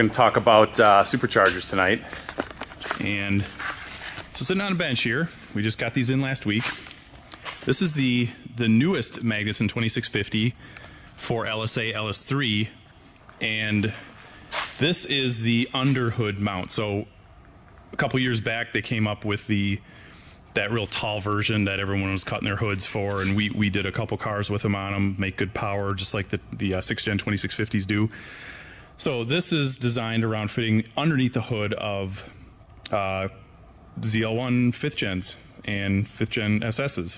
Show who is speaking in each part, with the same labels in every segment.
Speaker 1: going to talk about uh, superchargers tonight.
Speaker 2: And so sitting on a bench here, we just got these in last week. This is the the newest Magnuson 2650 for LSA LS3, and this is the underhood mount. So a couple years back, they came up with the that real tall version that everyone was cutting their hoods for, and we we did a couple cars with them on them, make good power, just like the the uh, six gen 2650s do. So this is designed around fitting underneath the hood of uh, ZL1 fifth gens and fifth gen SSs.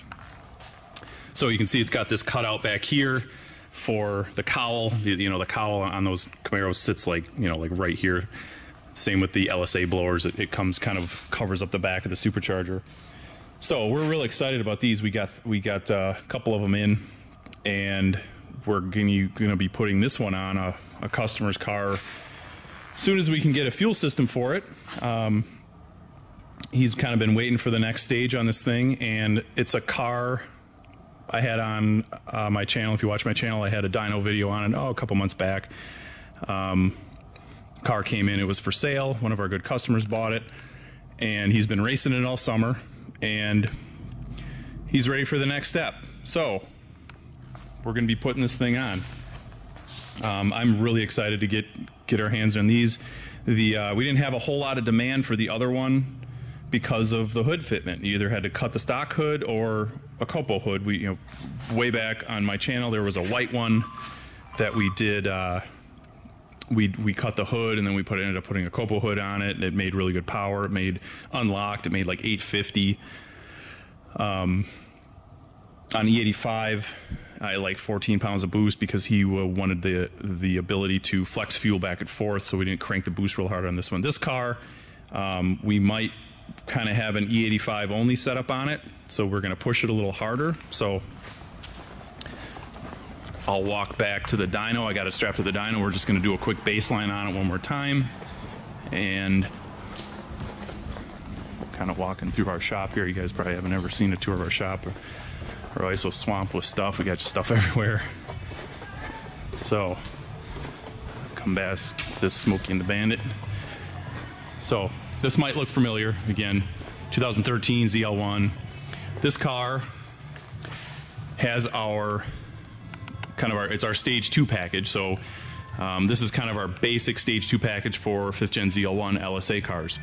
Speaker 2: So you can see it's got this cutout back here for the cowl. You know, the cowl on those Camaros sits like, you know, like right here. Same with the LSA blowers. It, it comes kind of covers up the back of the supercharger. So we're really excited about these. We got we got uh, a couple of them in, and we're going to be putting this one on a, a, customer's car as soon as we can get a fuel system for it. Um, he's kind of been waiting for the next stage on this thing, and it's a car I had on uh, my channel. If you watch my channel, I had a dyno video on it oh, a couple months back. Um, car came in, it was for sale. One of our good customers bought it, and he's been racing it all summer, and he's ready for the next step. So, we're going to be putting this thing on. Um, I'm really excited to get get our hands on these. The uh, we didn't have a whole lot of demand for the other one because of the hood fitment. You either had to cut the stock hood or a copo hood. We, you know, way back on my channel, there was a white one that we did. Uh, we we cut the hood and then we put ended up putting a copo hood on it. And it made really good power. It made unlocked. It made like 850. Um, on E85, I like 14 pounds of boost because he uh, wanted the the ability to flex fuel back and forth, so we didn't crank the boost real hard on this one. This car, um, we might kind of have an E85 only setup on it, so we're going to push it a little harder. So I'll walk back to the dyno. I got it strapped to the dyno. We're just going to do a quick baseline on it one more time. And kind of walking through our shop here. You guys probably haven't ever seen a tour of our shop. We're always so swamped with stuff. We got stuff everywhere. So, come past this Smokey and the Bandit. So, this might look familiar. Again, 2013 ZL1. This car has our kind of our it's our stage two package. So um, this is kind of our basic stage two package for fifth gen ZL1 LSA cars.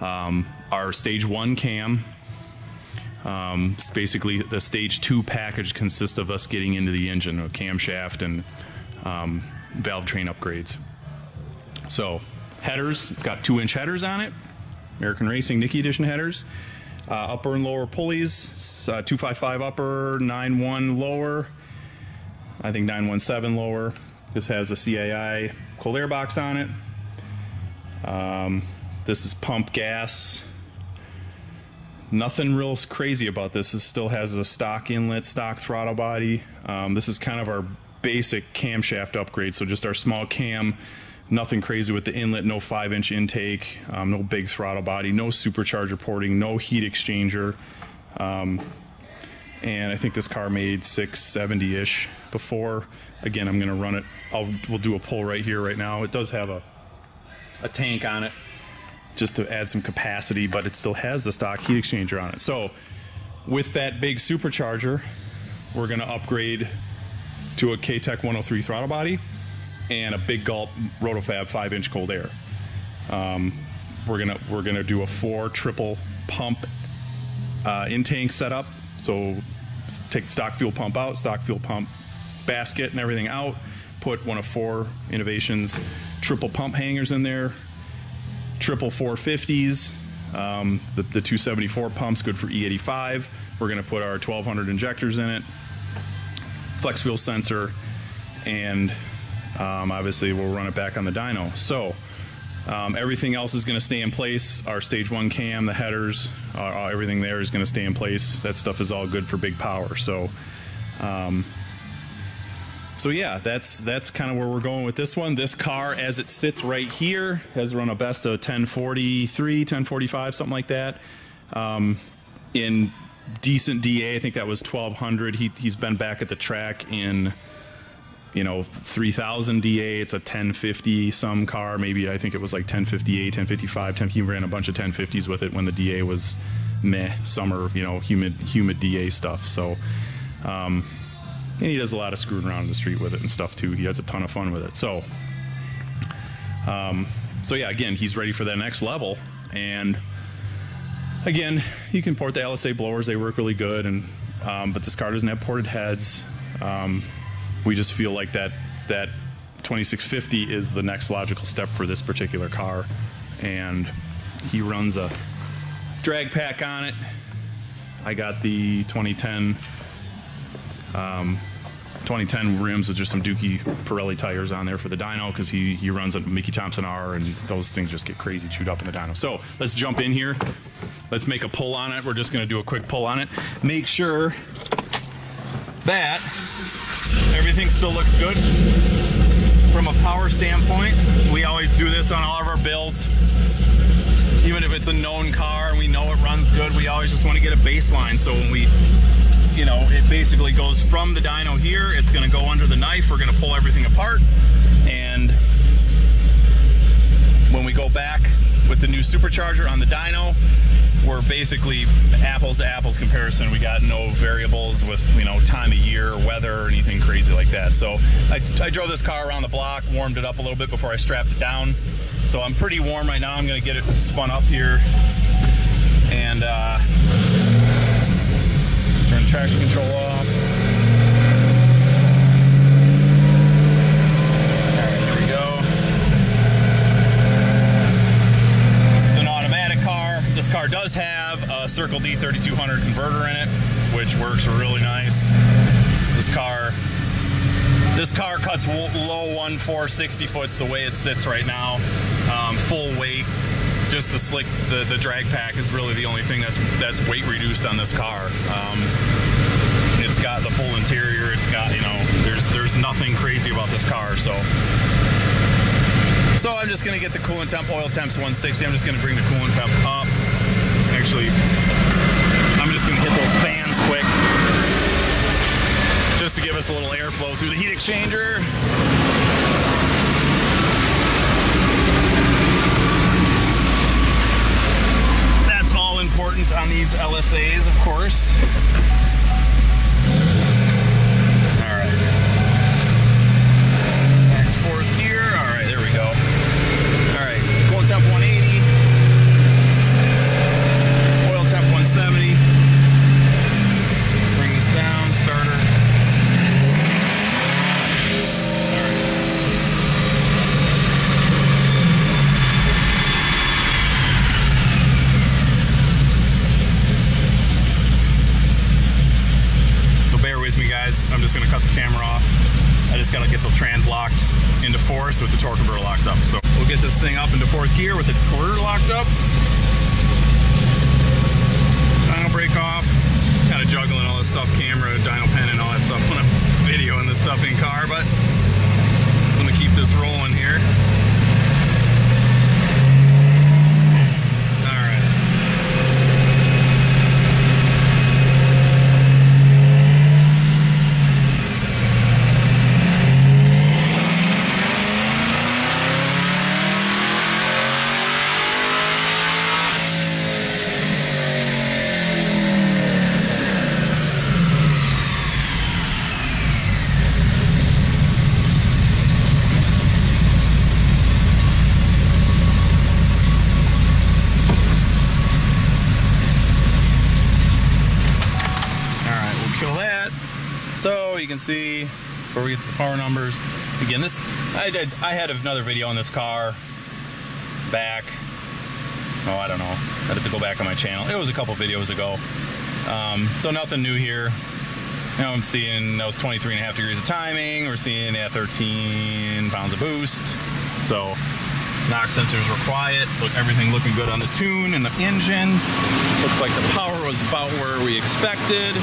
Speaker 2: Um, our stage one cam. Um, basically, the stage two package consists of us getting into the engine, a camshaft and um, valve train upgrades. So headers, it's got two inch headers on it. American Racing Nickey Edition headers. Uh, upper and lower pulleys, uh, 255 upper, 91 lower, I think 917 lower. This has a CAI cold air box on it. Um, this is pump gas. Nothing real crazy about this. This still has a stock inlet, stock throttle body. Um, this is kind of our basic camshaft upgrade. So just our small cam Nothing crazy with the inlet, no five inch intake, um, no big throttle body, no supercharger porting, no heat exchanger. Um, and I think this car made 670-ish before. Again, I'm gonna run it, I'll, we'll do a pull right here right now. It does have a, a tank on it just to add some capacity, but it still has the stock heat exchanger on it. So with that big supercharger, we're gonna upgrade to a Katech 103 throttle body and a big gulp Roto-Fab five inch cold air. Um, we're gonna we're gonna do a Fore triple pump uh, in tank setup. So take stock fuel pump out, stock fuel pump basket and everything out. Put one of Fore Innovations triple pump hangers in there, triple 450s. Um, the, the 274 pump's good for E85. We're gonna put our 1200 injectors in it, flex fuel sensor, and um, obviously, we'll run it back on the dyno. So um, everything else is going to stay in place. Our stage one cam, the headers, uh, uh everything there is going to stay in place. That stuff is all good for big power. So, um, so yeah, that's that's kind of where we're going with this one. This car, as it sits right here, has run a best of 1043, 1045, something like that. Um, in decent DA, I think that was 1200. He, he's been back at the track in you know 3000 DA. It's a 1050 some car. Maybe I think it was like 1058, 1055. 10, he ran a bunch of 1050s with it when the DA was meh summer, you know, humid humid DA stuff. So. Um, and he does a lot of screwing around in the street with it and stuff too. He has a ton of fun with it. So, um, so yeah, again, he's ready for that next level. And again, you can port the LSA blowers; they work really good. And um, but this car doesn't have ported heads. Um, we just feel like that that 2650 is the next logical step for this particular car, and he runs a drag pack on it. I got the 2010 um, 2010 rims with just some Dookie Pirelli tires on there for the dyno because he, he runs a Mickey Thompson R and those things just get crazy chewed up in the dyno. So let's jump in here. Let's make a pull on it. We're just going to do a quick pull on it. Make sure that everything still looks good from a power standpoint. We always do this on all of our builds. Even if it's a known car and we know it runs good, we always just want to get a baseline. So when we you know, it basically goes from the dyno here, it's gonna go under the knife, we're gonna pull everything apart, and when we go back with the new supercharger on the dyno, we're basically apples to apples comparison. We got no variables with, you know, time of year, weather, or anything crazy like that. So I, I drove this car around the block, warmed it up a little bit before I strapped it down. So I'm pretty warm right now. I'm gonna get it spun up here and uh, 460 60 foots the way it sits right now, um, full weight. Just the slick, the, the drag pack is really the only thing that's that's weight reduced on this car. Um, it's got the full interior. It's got you know there's there's nothing crazy about this car. So so I'm just gonna get the coolant temp. Oil temp's 160. I'm just gonna bring the coolant temp up. Actually, I'm just gonna hit those fans quick just to give us a little airflow through the heat exchanger. These LSAs, of course. The converter locked up. Dyno brake off. Kind of juggling all this stuff, camera, dyno pen, and all that stuff when I'm videoing this stuff in car, but I'm gonna keep this rolling here. You can see where we get the power numbers. Again, this I did. I had another video on this car back. Oh, I don't know. I had to go back on my channel. It was a couple videos ago. Um, so nothing new here. Now I'm seeing that was 23 and a half degrees of timing. We're seeing at 13 pounds of boost. So knock sensors were quiet. Look, everything looking good on the tune and the engine. Looks like the power was about where we expected.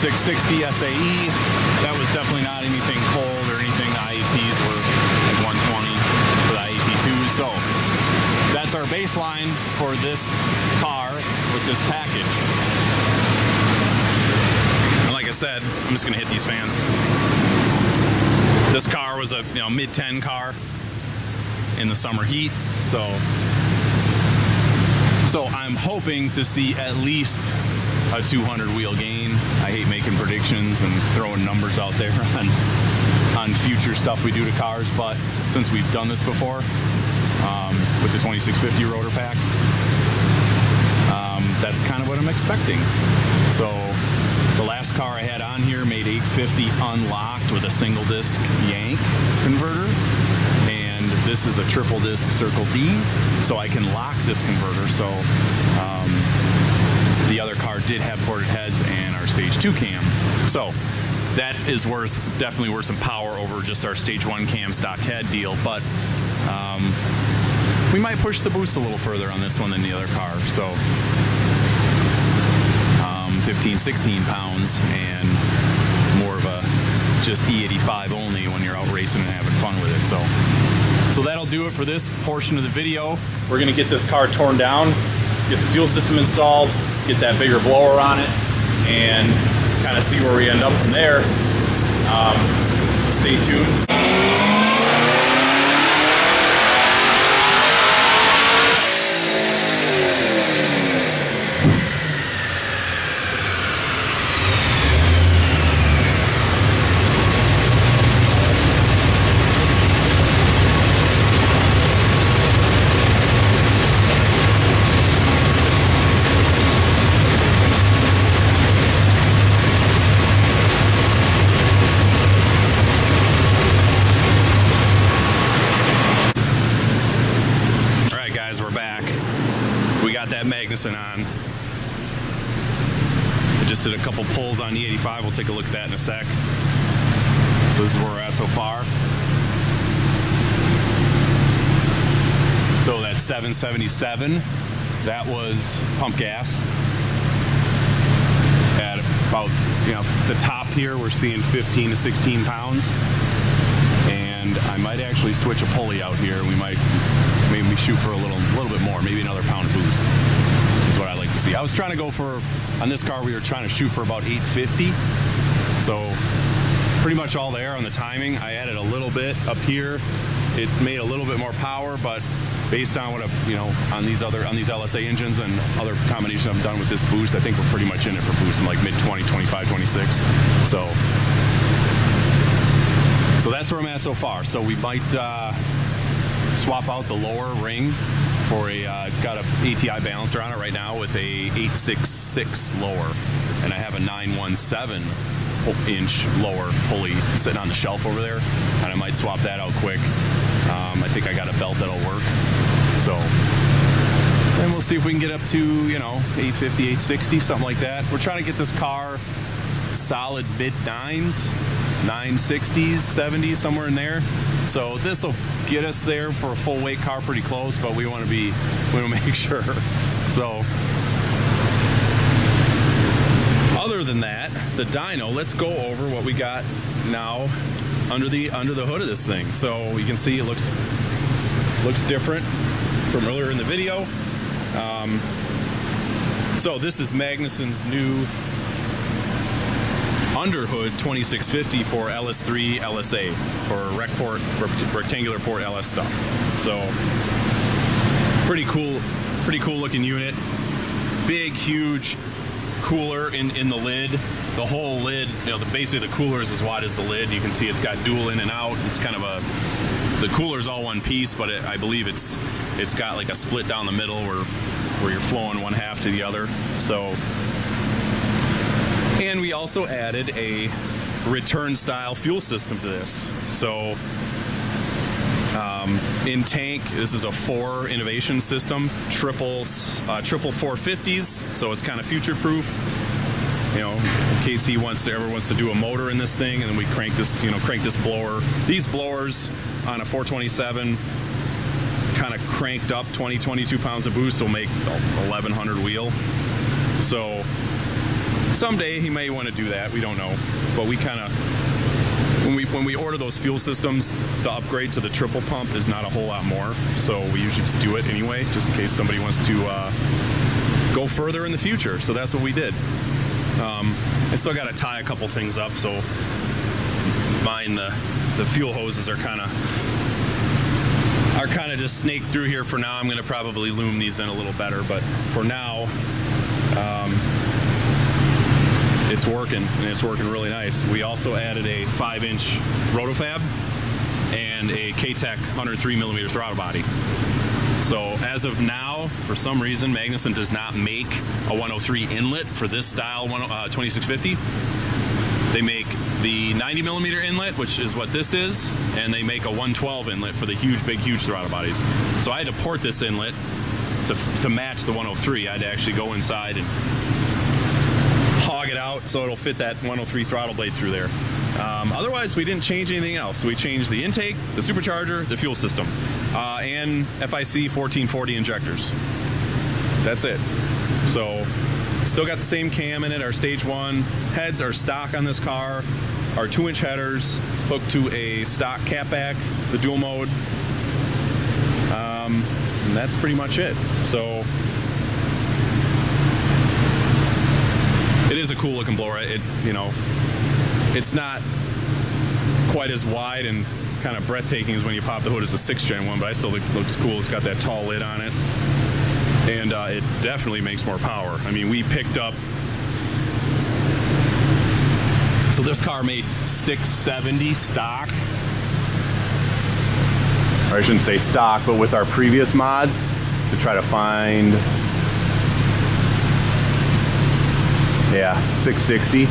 Speaker 2: 660 SAE. That was definitely not anything cold or anything. The IATs were like 120 for the IAT2s. So that's our baseline for this car with this package. And like I said, I'm just gonna hit these fans. This car was a you know mid 10 car in the summer heat, so so I'm hoping to see at least a 200 wheel gain. I hate making predictions and throwing numbers out there on on future stuff we do to cars, but since we've done this before um, with the 2650 rotor pack, um, that's kind of what I'm expecting. So the last car I had on here made 850 unlocked with a single disc yank converter. This is a triple disc Circle D, so I can lock this converter. So um, the other car did have ported heads and our stage two cam. So that is worth definitely worth some power over just our stage one cam stock head deal. But um, we might push the boost a little further on this one than the other car. So um, 15, 16 pounds and more of a just E85 only when you're out racing and having fun with it. So, so that'll do it for this portion of the video. We're gonna get this car torn down, get the fuel system installed, get that bigger blower on it, and kind of see where we end up from there. Um, so stay tuned. All right, guys, we're back. We got on. I just did a couple pulls on E85. We'll take a look at that in a sec. So this is where we're at so far. So that's 777. That was pump gas. At about, you know, the top here, we're seeing 15 to 16 pounds and I might actually switch a pulley out here. We might maybe shoot for a little little bit more, maybe another pound boost. See. I was trying to go for on this car. We were trying to shoot for about 850. So pretty much all there on the timing. I added a little bit up here. It made a little bit more power, but based on what I've, you know, on these other, on these LSA engines and other combinations I've done with this boost, I think we're pretty much in it for boost. I'm like mid 20, 25, 26. So so that's where I'm at so far. So we might uh, swap out the lower ring for a, uh, it's got a ATI balancer on it right now with a 866 lower. And I have a 917 inch lower pulley sitting on the shelf over there. And I might swap that out quick. Um, I think I got a belt that'll work. So, and we'll see if we can get up to, you know, 850, 860, something like that. We're trying to get this car solid mid nines, 960s, 70s, somewhere in there. So this will get us there for a full weight car pretty close, but we want to be, we want to make sure. So other than that, the dyno, let's go over what we got now under the under the hood of this thing. So you can see it looks looks different from earlier in the video. Um, so this is Magnuson's new underhood 2650 for LS3 LSA for rec port, rectangular port LS stuff. So pretty cool, pretty cool looking unit. Big, huge cooler in, in the lid. The whole lid, you know, the basically the cooler is as wide as the lid. You can see it's got dual in and out. It's kind of a the cooler's all one piece, but it, I believe it's it's got like a split down the middle where where you're flowing one half to the other. So and we also added a return style fuel system to this. So um, in tank, this is a Fore Innovation system, triple uh, triple 450s, so it's kind of future proof. You know, in case he wants to ever wants to do a motor in this thing, and then we crank this, you know, crank this blower. These blowers on a 427 kind of cranked up 20, 22 pounds of boost will make 1100 wheel. So someday he may want to do that. We don't know, but we kind of when we when we order those fuel systems, the upgrade to the triple pump is not a whole lot more. So we usually just do it anyway, just in case somebody wants to uh, go further in the future. So that's what we did. Um, I still got to tie a couple things up, so mine the the fuel hoses are kind of are kind of just snaked through here for now. I'm going to probably loom these in a little better, but for now, um, it's working and it's working really nice. We also added a five inch Roto-Fab and a Katech 103 millimeter throttle body. So as of now, for some reason, Magnuson does not make a 103 inlet for this style uh, 2650. They make the 90 millimeter inlet, which is what this is, and they make a 112 inlet for the huge, big, huge throttle bodies. So I had to port this inlet to, to match the 103. I had to actually go inside and it out so it'll fit that 103 throttle blade through there. Um, otherwise, we didn't change anything else. We changed the intake, the supercharger, the fuel system, uh, and FIC 1440 injectors. That's it. So, still got the same cam in it. Our stage one heads are stock on this car. Our two inch headers hooked to a stock catback, the dual mode. Um, and that's pretty much it. So, it is a cool looking blower. It, you know, it's not quite as wide and kind of breathtaking as when you pop the hood as a six gen one, but I still think it looks cool. It's got that tall lid on it. And uh, it definitely makes more power. I mean, we picked up. So this car made 670 stock. Or I shouldn't say stock, but with our previous mods to try to find. Yeah, 660.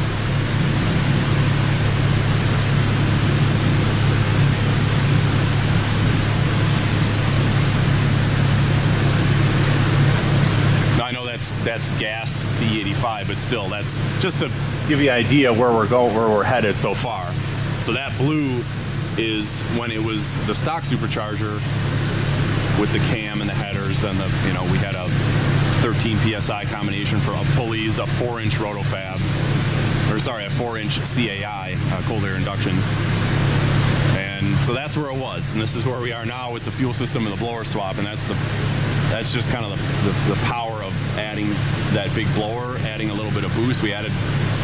Speaker 2: I know that's that's gas to E85, but still, that's just to give you an idea where we're going, where we're headed so far. So that blue is when it was the stock supercharger with the cam and the headers and the you know we had a 13 psi combination for a pulleys, a four-inch Roto-Fab, or sorry, a four-inch CAI uh, cold air inductions. And so that's where it was, and this is where we are now with the fuel system and the blower swap, and that's the that's just kind of the, the, the, power of adding that big blower, adding a little bit of boost. We added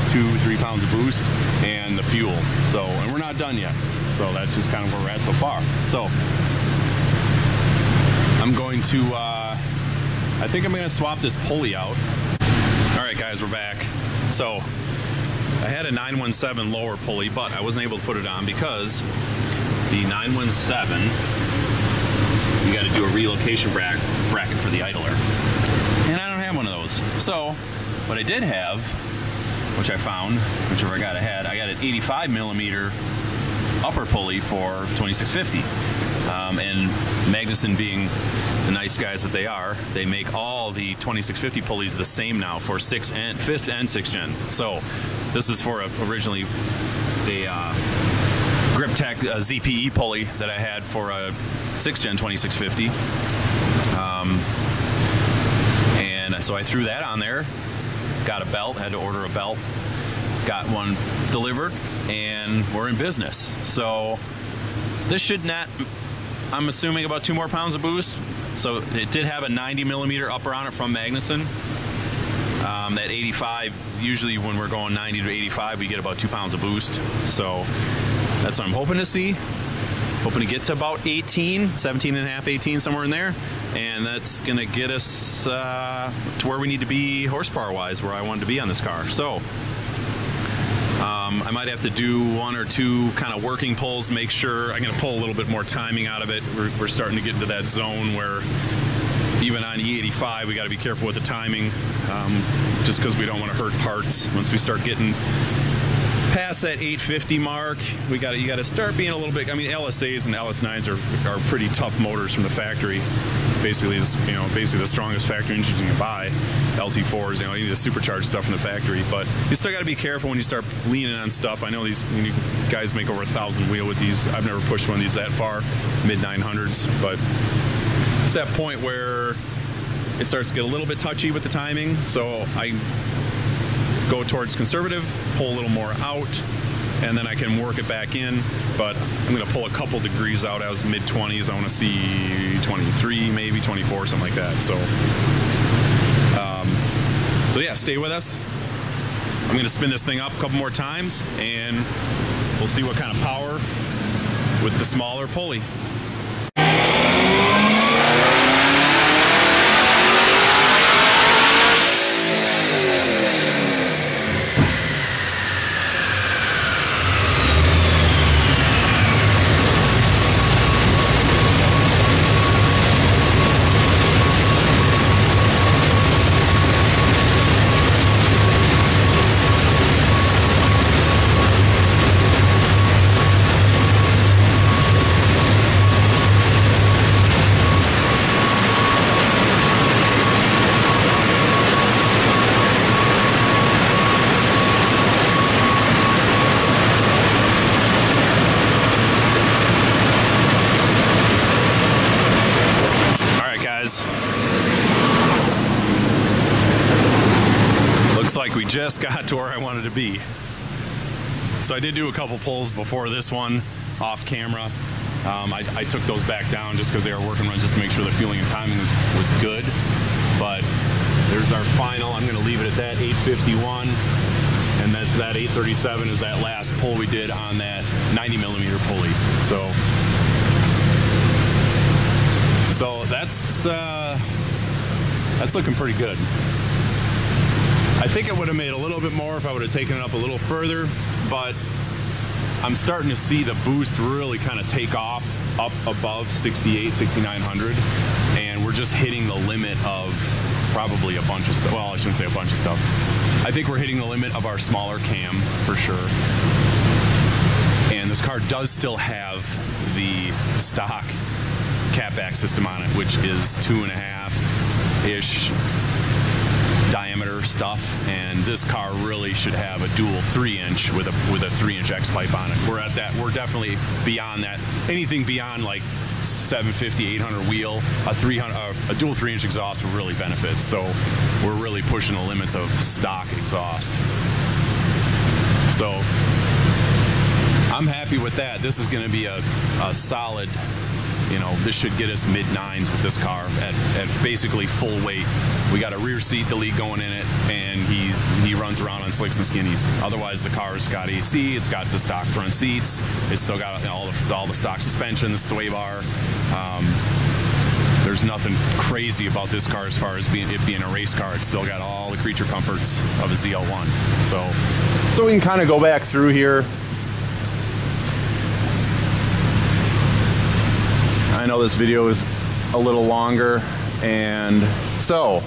Speaker 2: two, three pounds of boost and the fuel. So, and we're not done yet. So that's just kind of where we're at so far. So I'm going to, uh, I think I'm to swap this pulley out. All right, guys, we're back. So I had a 917 lower pulley, but I wasn't able to put it on because the 917 you got to do a relocation bracket for the idler. And I don't have one of those. So, what I did have, which I found, whichever I got ahead, I got an 85 millimeter upper pulley for 2650. Um, and Magnuson being the nice guys that they are, they make all the 2650 pulleys the same now for six and fifth and sixth gen. So this is for a, originally a uh, Griptec uh, ZPE pulley that I had for a 6 gen 2650. Um, and so I threw that on there, got a belt, had to order a belt, got one delivered, and we're in business. So this should net, I'm assuming, about two more pounds of boost. So it did have a 90 millimeter upper on it from Magnuson. Um, that 85, usually when we're going 90 to 85, we get about two pounds of boost. So that's what I'm hoping to see. Hoping to get to about 18, 17 and a half, 18, somewhere in there. And that's going to get us uh, to where we need to be horsepower wise, where I wanted to be on this car. So um, I might have to do one or two kind of working pulls, make sure I'm going to pull a little bit more timing out of it. We're, we're starting to get into that zone where even on E85, we got to be careful with the timing, um, just because we don't want to hurt parts. Once we start getting past that 850 mark, we got you got to start being a little bit. I mean, LSAs and LS9s are, are pretty tough motors from the factory. Basically, you know, basically the strongest factory engines you can buy. LT4s, you know, you need to supercharge stuff from the factory, but you still got to be careful when you start leaning on stuff. I know these guys make over a thousand wheel with these. I've never pushed one of these that far, mid 900s, but it's that point where it starts to get a little bit touchy with the timing. So I go towards conservative, pull a little more out, and then I can work it back in. But I'm going to pull a couple degrees out as mid 20s. I want to see 23, maybe 24, something like that. So, um, so yeah, stay with us. I'm going to spin this thing up a couple more times and we'll see what kind of power with the smaller pulley. All right, guys. Looks like we just got to where I wanted to be. So I did do a couple pulls before this one off camera. Um, I, I took those back down just because they were working runs just to make sure the fueling and timing was, was good. But there's our final. I'm going to leave it at that 851. And that's that 837 is that last pull we did on that 90 millimeter pulley. So so that's uh, that's looking pretty good. I think it would have made a little bit more if I would have taken it up a little further, but I'm starting to see the boost really kind of take off up above 68, 6900, and we're just hitting the limit of probably a bunch of stuff. Well, I shouldn't say a bunch of stuff. I think we're hitting the limit of our smaller cam for sure. And this car does still have the stock catback system on it, which is two and a half ish diameter stuff. And this car really should have a dual three inch with a with a three inch X pipe on it. We're at that. We're definitely beyond that. Anything beyond like 750, 800 wheel, a 300, uh, a dual three inch exhaust really benefit. So we're really pushing the limits of stock exhaust. So I'm happy with that. This is going to be a, a solid you know, this should get us mid nines with this car at, at basically full weight. We got a rear seat delete going in it, and he he runs around on slicks and skinnies. Otherwise, the car's got AC, it's got the stock front seats, it's still got all the, all the stock suspension, the sway bar. Um, there's nothing crazy about this car as far as being it being a race car. It's still got all the creature comforts of a ZL1. So, so we can kind of go back through here. Know this video is a little longer and so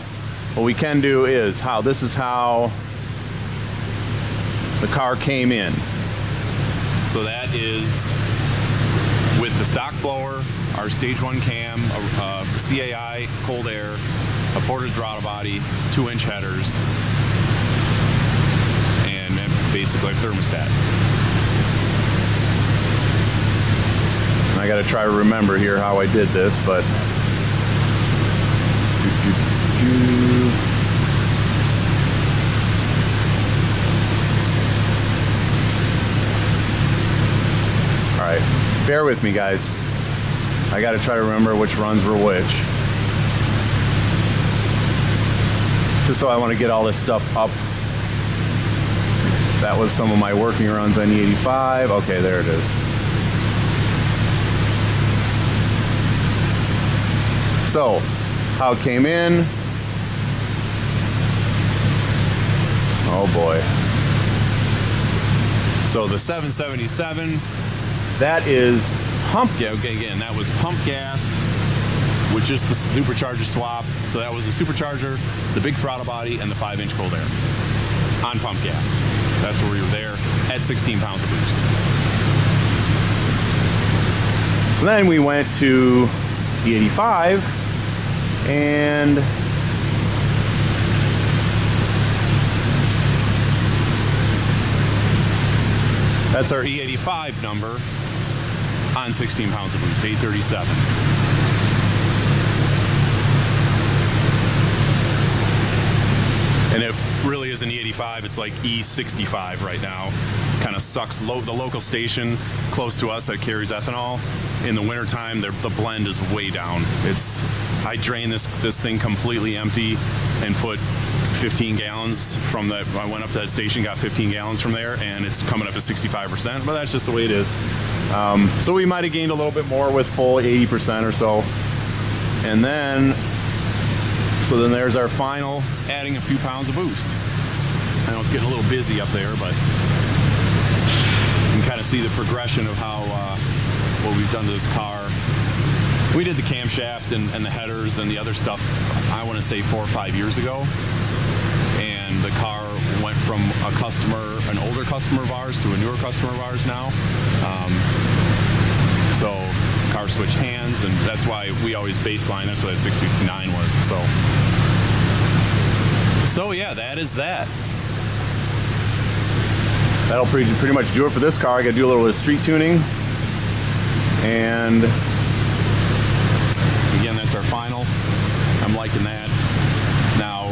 Speaker 2: what we can do is how this is how the car came in. So that is with the stock blower, our stage one cam, a, a CAI cold air, a ported throttle body, two inch headers, and basically a thermostat. I got to try to remember here how I did this, but. All right, bear with me, guys. I got to try to remember which runs were which. Just so I want to get all this stuff up. That was some of my working runs on E85. Okay, there it is. So, how it came in. Oh boy. So the 777, that is pump gas. Okay, again, that was pump gas which is the supercharger swap. So that was the supercharger, the big throttle body, and the five inch cold air on pump gas. That's where we were there at 16 pounds of boost. So then we went to the 85 and that's our E85 number on 16 pounds of boost, 837. And it really is an E85. It's like E65 right now. Kind of sucks. Lo- the local station close to us that carries ethanol in the wintertime, the the blend is way down. It's I drain this this thing completely empty and put 15 gallons from that. I went up to that station, got 15 gallons from there, and it's coming up at 65%. But that's just the way it is. Um, so we might have gained a little bit more with full 80% or so. And then, so then there's our final, adding a few pounds of boost. I know it's getting a little busy up there, but you can kind of see the progression of how uh, what we've done to this car. We did the camshaft and, and the headers and the other stuff, I want to say four or five years ago. And the car went from a customer, an older customer of ours, to a newer customer of ours now. Um, so car switched hands, and that's why we always baseline. That's what a 659 was. So, so yeah, that is that. That'll pretty, pretty much do it for this car. I got to do a little bit of street tuning, and again, that's our final. I'm liking that. Now,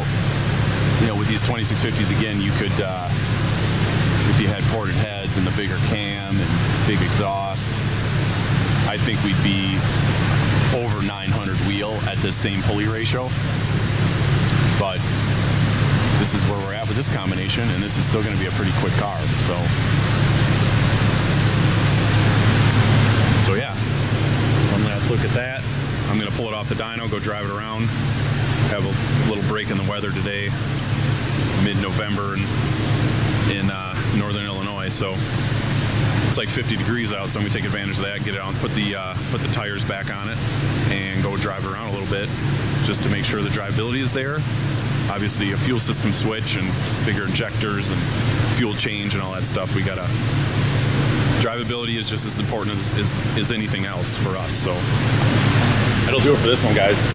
Speaker 2: you know, with these 2650s, again, you could, uh, if you had ported heads and the bigger cam and big exhaust, I think we'd be over 900 wheel at the same pulley ratio. But this is where we're at this combination, and this is still going to be a pretty quick car. So, so yeah. One last look at that. I'm going to pull it off the dyno, go drive it around. Have a little break in the weather today, mid-November in, in uh, northern Illinois. So it's like 50 degrees out, so I'm gonna take advantage of that, get it on, put the uh, put the tires back on it, and go drive around a little bit, just to make sure the drivability is there. Obviously, a fuel system switch and bigger injectors and fuel change and all that stuff. We gotta drivability is just as important as, as, as anything else for us. So that'll do it for this one, guys.